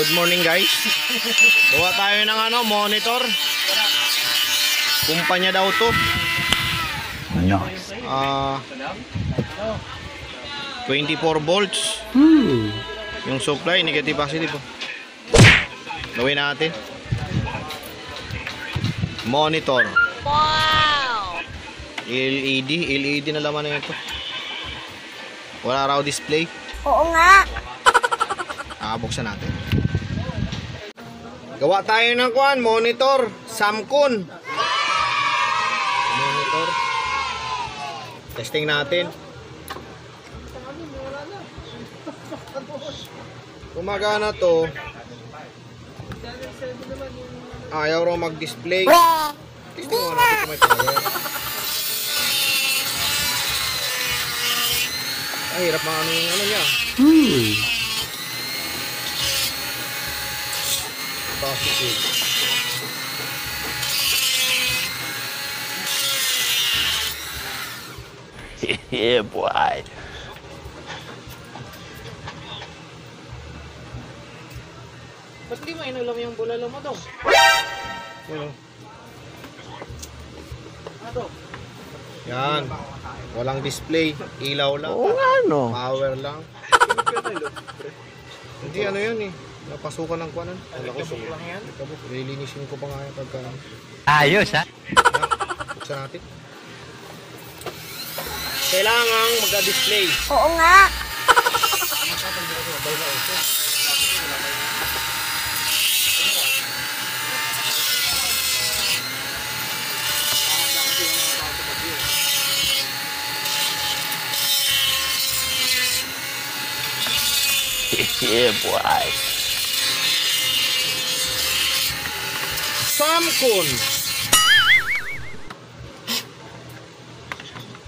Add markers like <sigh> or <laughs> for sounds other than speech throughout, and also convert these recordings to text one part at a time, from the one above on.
Good morning guys. Gawa tayo ng ano, monitor. Kumpanya daw to. Nice. Ah 24 volts. Hmm. Yung supply, negative positive. oh. Gawin natin. Monitor. Wow! LED. LED na laman na ito. Wala raw display. Oo nga. Ah, buksan natin. Gawa tayo ng kuan, monitor, Samcon. Monitor. Testing natin. Gumagana to. Ayaw raw mag-display. Testing mo natin kung may power. Ay, hirap mga ano yung ano niya. Hmm. Positive. <laughs> yeah, boy. Ba't di mo inulam yung bulalo mo? Yun, oh. Ano to? Yan. Walang display. Ilaw lang. Oo nga, no. Power lang. Hindi, ano yun eh. Napasukan ng kuwanan. Wala ko. Kabuk. Lilinisin ko pa nga yan pagka... Ayos, ha? Buksan natin. Kailangan magka-display. Oo nga. <laughs> yeah, boy. Samcon.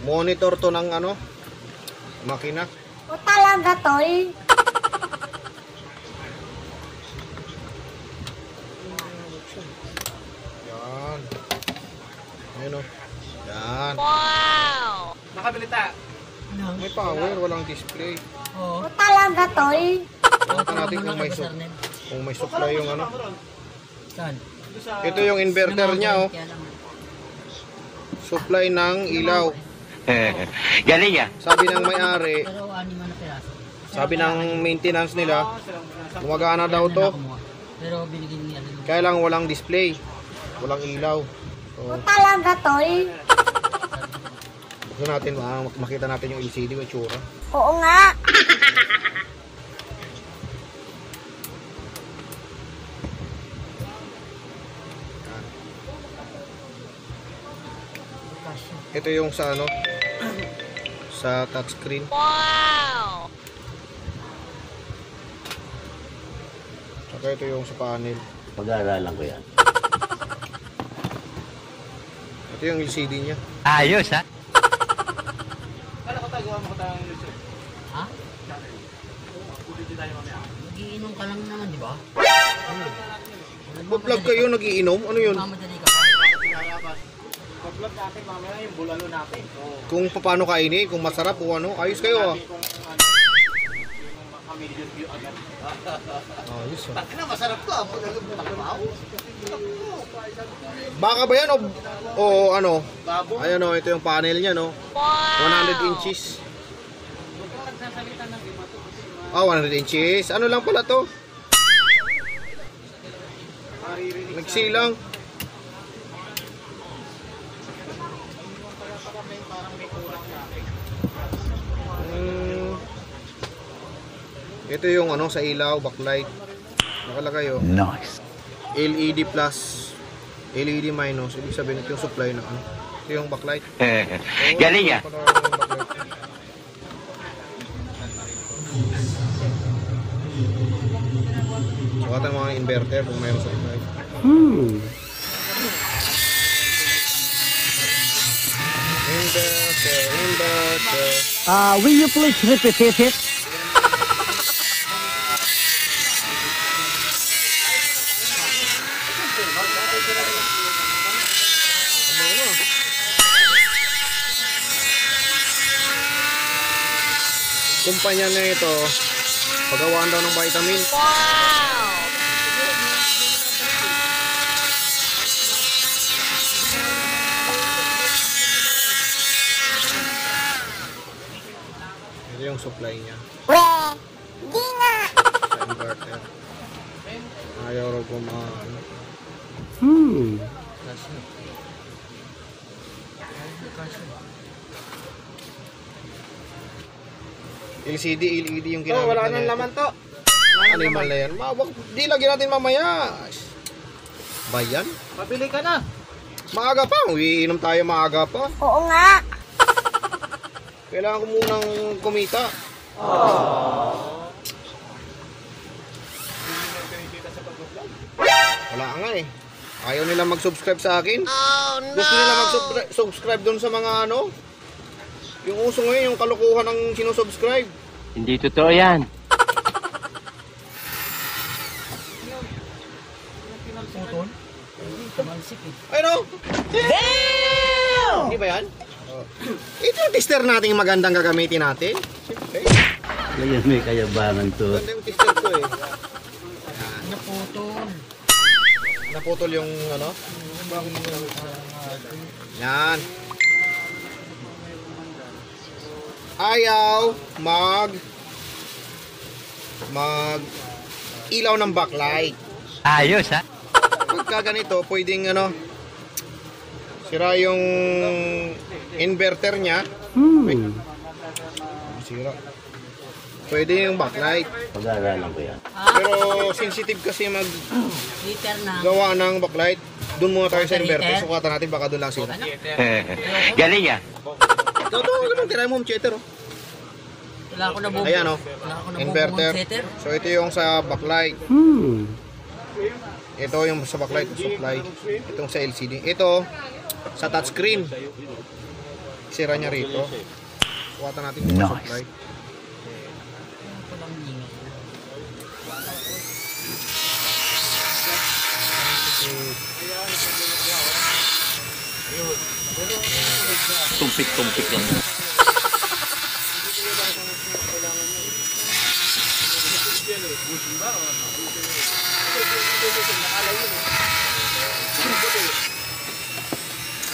Monitor to ng ano? Makina. O talaga, tol. Yan. Ayun oh. Yan. Wow! Nakabilita. May power, walang display. O talaga, tol. Tingnan natin kung may, su- kung may supply yung ano. Saan? Ito yung inverter niya oh. Supply ng ilaw. <laughs> Galing, ah. Sabi ng may-ari, sabi ng maintenance nila, gumagana daw to. Pero binigyan niya. Kaya lang walang display. Walang ilaw. O So, talaga, tol. buksan natin, ah, makita natin yung LCD, yung itsura. Oo nga. <laughs> Ito yung sa ano, sa touchscreen. Wow! Saka ito yung sa panel. Pag-aaralan ko yan. Ito yung LCD niya. Ayos, ha? Kala ko tayo, gawa mo ko tayo ng Lucio. Ha? Puliti tayo mamaya. Nagiinom ka lang naman, di ba? Nagpo-vlog kayo, nagiinom? Ano yun? Pag-vlog natin mamaya yung bulalo natin. Oo. Kung paano kainin, kung masarap o ano. Ayos kayo ah. Kung ano, yung agad. <laughs> Ayos ah. Ano, masarap to ah. Bulalo mo takbaw. Baka ba yan o, o ano? Babo. Ayan o, ito yung panel niya no. 100 inches. Ah, 100 inches. Ano lang pala to? Nagsilang. Ito yung ano sa ilaw, backlight. Nakalagay oh. Nice. LED plus, LED minus. Ibig sabihin ito yung supply ng ano. Ito yung backlight. <laughs> Galing, ah. Ito pala yung backlight. Sukat ang mga inverter kung mayroon supply. Hmm. Inverter, inverter. Uh, will you please repeat it? kumpanya na ito pagawaan daw ng vitamin. Wow! Ito yung supply niya. Weh! Di nga! ayaw raw kumaan hmm. Kasi kasi LCD, LED yung Oh, ginamit wala na nang laman to. Ano yung mali yan? Ma, wag, di lagyan natin mamaya. Bayan? Pabili ka na. Maaga pa. Uiinom tayo maaga pa. Oo nga. Kailangan ko munang kumita. Wala nga eh. Ayaw nila mag-subscribe sa akin. Gusto nila mag-subscribe doon sa mga ano. Yung uso ngayon, yung kalukuhan ng sinusubscribe. Hindi totoo yan. Putol. Hindi, tumalsik eh. Ay no? Damn! Hindi ba yan? Oh. Ito yung tester natin yung magandang gagamitin natin. Siyempre. Ngayon may kayabangan to. Maganda yung tester ko eh. Naputol. Naputol yung ano? Yan. Ayaw mag mag ilaw ng backlight. Ayos ha? Pagka ganito, pwedeng ano sira yung inverter niya. Hmm. Sira. Pwede yung backlight. Pag-aaralan ko yan. Pero sensitive kasi mag Liter na. gawa ng backlight. Doon muna tayo sa inverter. Sukatan natin baka doon lang sira. <laughs> Galing yan. Ito, ito, ganun. Tirahin mo yung cheater, oh. Wala ako nabubong. Ayan, oh. Wala ako nabubong Inverter. setter. So, ito yung sa backlight. Hmm. Ito yung sa backlight, supply. Itong sa LCD. Ito, sa touchscreen. Sira niya rito. Sukatan natin yung Nice. supply. Ingay. Tumpik-tumpik lang.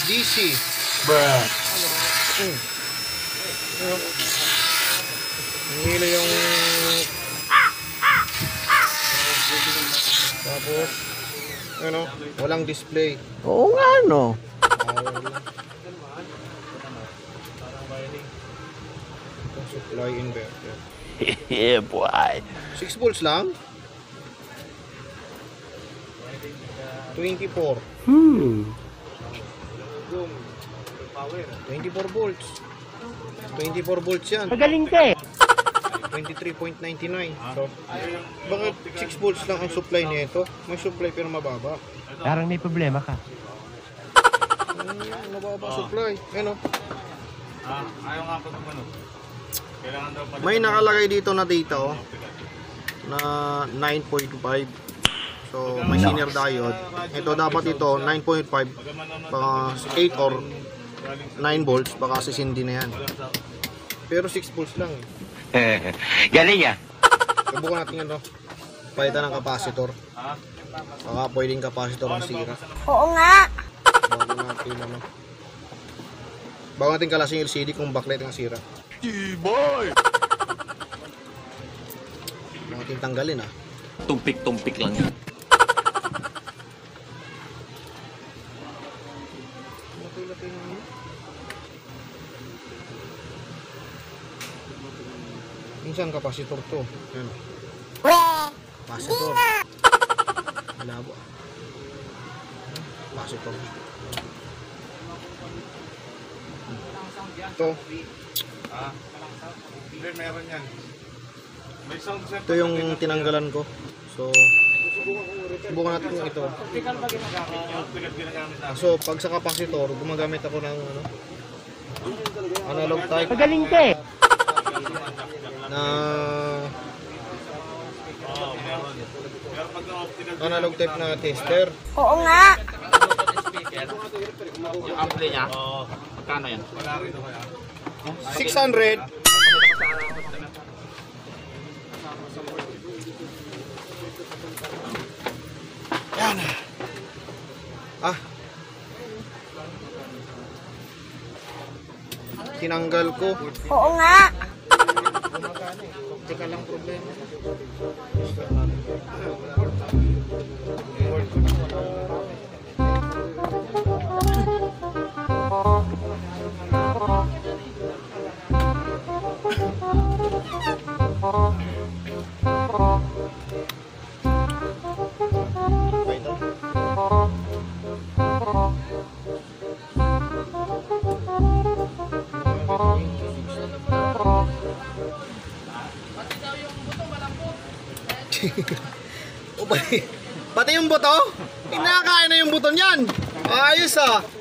DC. Bruh. Hilo yung... Tapos, ano, walang display. Oo nga no. Supply inverter. yeah boy. 6 volts lang? 24. Hmm. 24 volts. 24 volts yan. Magaling ka eh. 23.99. So, bakit 6 volts lang ang supply nito? May supply pero mababa. Parang may problema ka. Hmm, mababa supply. Ano? Ah, ayaw nga po ano. Kailangan daw pala. May nakalagay dito na data oh, na 9.5. So, may senior diode. Ito dapat ito 9.5 baka 8 or 9 volts baka sisindi na yan. Pero 6 volts lang eh. <laughs> Galing yan. Subukan natin ano. Palitan ng capacitor. Baka pwedeng capacitor ang sira. Oo nga. Bago natin ano. Bago natin kalasing LCD kung backlight ang sira. boy. Bago natin tanggalin ah. Tumpik-tumpik lang yan. Minsan capacitor to. Yan. We, Capacitor. <laughs> Malabo. Capacitor. Ito. Hindi, meron yan. May sound set. Ito yung tinanggalan ko. So, subukan natin yung ito. So, pag sa capacitor, gumagamit ako ng ano, analog type Magaling ka eh. na optical analog type na tester. oo nga. Yung ampli niya, oo. Magkano yan? Wala rin ako yan. 600. Yan. Ah. Tinanggal ko. Oo nga. Electrical lang problema. Ito. Pati, pati yung buto? Kinakain na yung buto niyan. Ayos ah.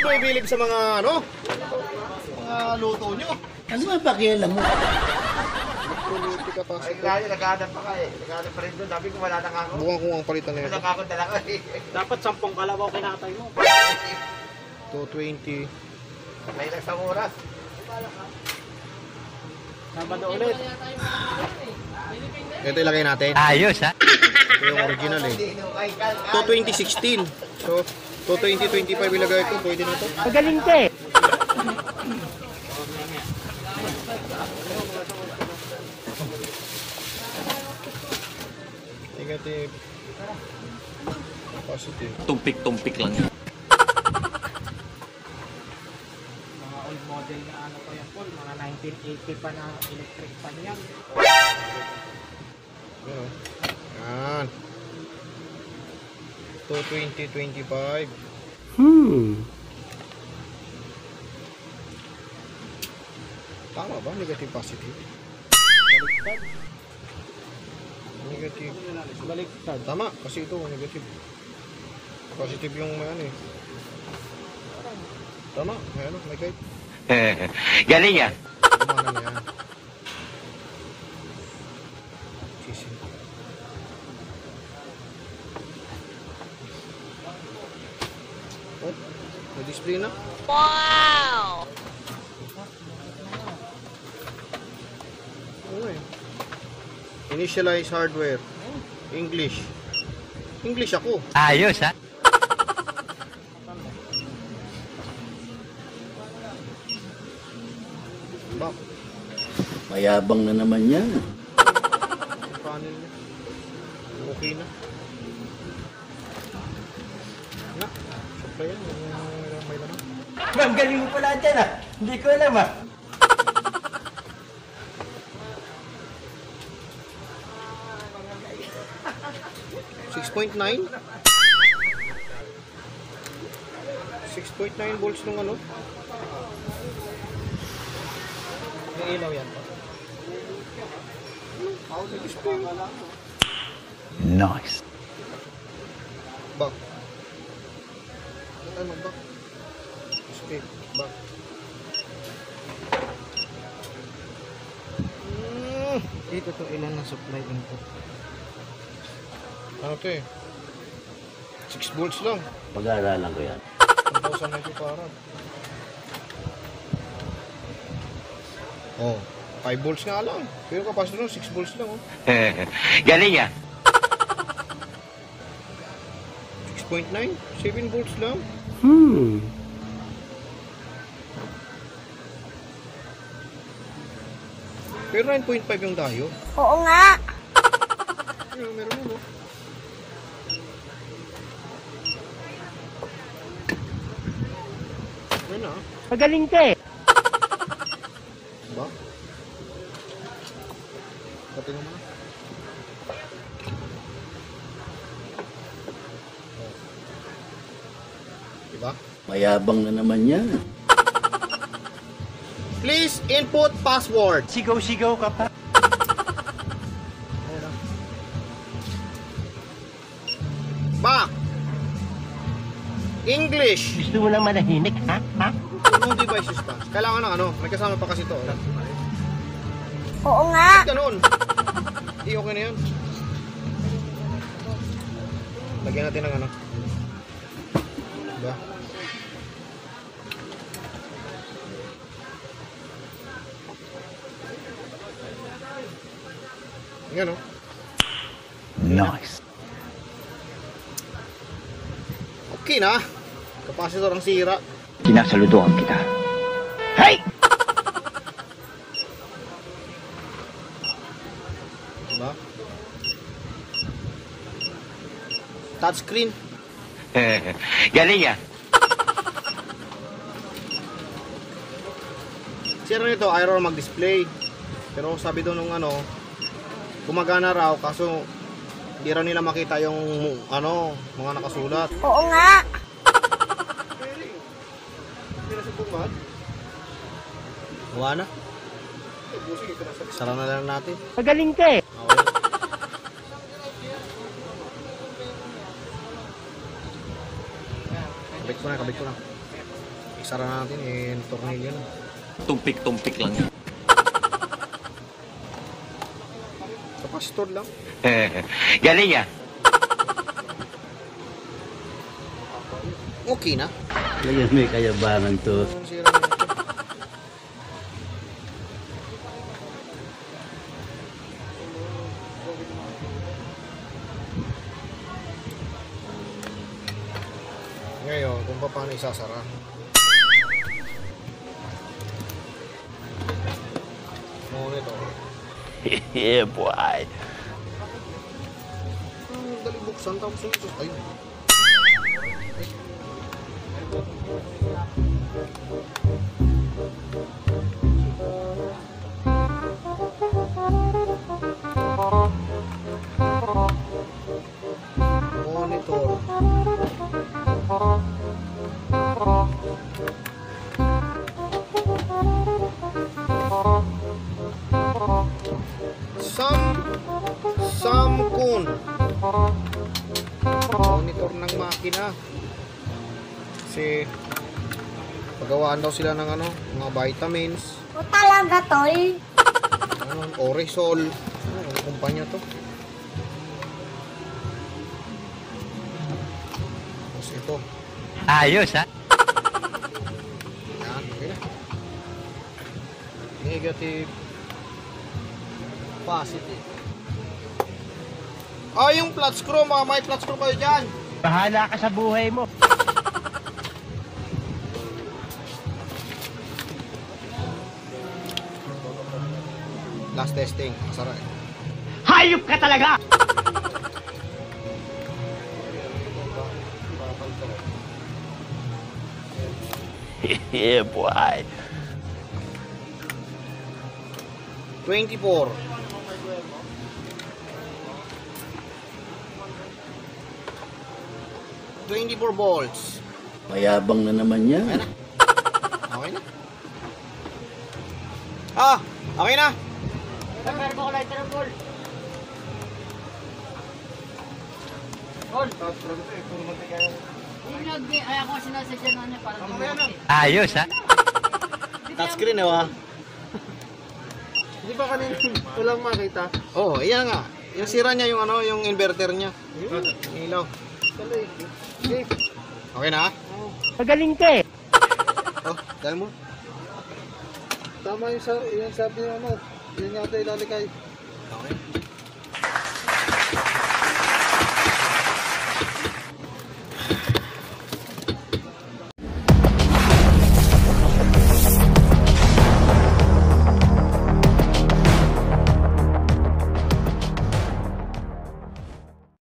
Ay, ako bumibilib sa mga ano, mga luto nyo. Ano ba pakialam mo? Puluti ka pa. Ay, grabe, naghahanap pa ka eh. Naghahanap pa rin doon. Sabi ko, wala na ako. Bukan ko ang palitan na Wala ito. nga ako talaga eh. Dapat sampung kalabaw kinatay mo. 220. May sa oras. Sabado ulit. Ito ilagay natin. Ayos, ha? Ito yung original eh. To 2016. So, to 2025 ilagay ito. Pwede na ito. Magaling ka eh. Negative. Positive. Tumpik-tumpik lang yan. Mga old model na ano pa yan, Paul. Mga 1980 pa na electric pan yan. Yan 220, 25. Hmm. Tama ba? Negative positive? Baliktad. Negative. Baliktad. Tama. Kasi ito negative. Positive yung may ano eh. Tama. May ano. May guide. <laughs> Galing yan. Tama na yan. May display na. Wow! Eh. Initialize hardware. English. English ako. Ayos, ha? Bak. Mayabang na naman yan. Galing mo pala dyan, ha? Hindi ko alam, ha? Six point nine. 6.9 volts nung ano? May ilaw yan. Paul. Nice. Back. Ano back? Escape. Back. Mm. Dito to ilan na supply input. Ano to eh? 6 volts lang. Pag-aaralan ko yan. 1,000 microfarad. Oh, 5 volts nga lang. Pero capacitor nun, 6 volts lang oh. <laughs> Galing yan. 6.9, 7 volts lang. Hmm. Pero 9.5 yung dayo. Oo nga! <laughs> Ayun, meron mo, no? Ayun na. Magaling ka eh. Ba? Patingin mo na. Oh. Diba? Mayabang na naman yan. Please input password. Sigaw-sigaw ka pa. Back. English. Gusto mo lang manahimik, ha? Ha? No devices pa. Kailangan ng ano. May kasama pa kasi to. Oo nga! Ganun. Hindi okay na yan. Lagyan natin ng ano. Diba? You know. Nice. Okay na. Kapasitor ang sira. Kinasaludohan kita. Hey! diba? Touchscreen. <laughs> Galing ah. Sino nito, Iron mag-display. Pero sabi doon nung ano, gumagana raw kaso hindi raw nila makita yung ano, mga nakasulat. Oo nga. Wala na. Sara na lang natin. Magaling ka eh. Okay. Kabit ko na, kabit ko na. Isara na natin, eh, tornilyo na. Tumpik-tumpik lang yan. Kapasitor lang. <laughs> Galing ah. Okay na. Ngayon may kayabangan to. Ngayon, kung paano isasara. Yeah, boy. Pagawaan daw sila ng ano mga vitamins. O talaga, tol. ano, Oresol ano, ano kumpanya to? Tapos ito. Ayos ah. yan okay. Na negative. Positive. Ah yung flat screw mga may flat screw kayo dyan. Bahala ka sa buhay mo. Last testing. Masarap. Eh Hayop ka talaga! <laughs> yeah, boy. 24 24 volts Mayabang na naman yan. Okay na. <laughs> Ah, okay na Meron ko Paul. Paul. Yung nag kaya ko sinasadya na niya para dumati. Ayos ah. Touchscreen eh wa Di ba kanina walang makita? Oh, iyan nga Yung sira niya yung ano, yung inverter niya Yung ilaw Okay na? Magaling ka eh. Oh, dahil mo Tama yung, sa, yung sabi niya ano. Yun yata ilalikay. Okay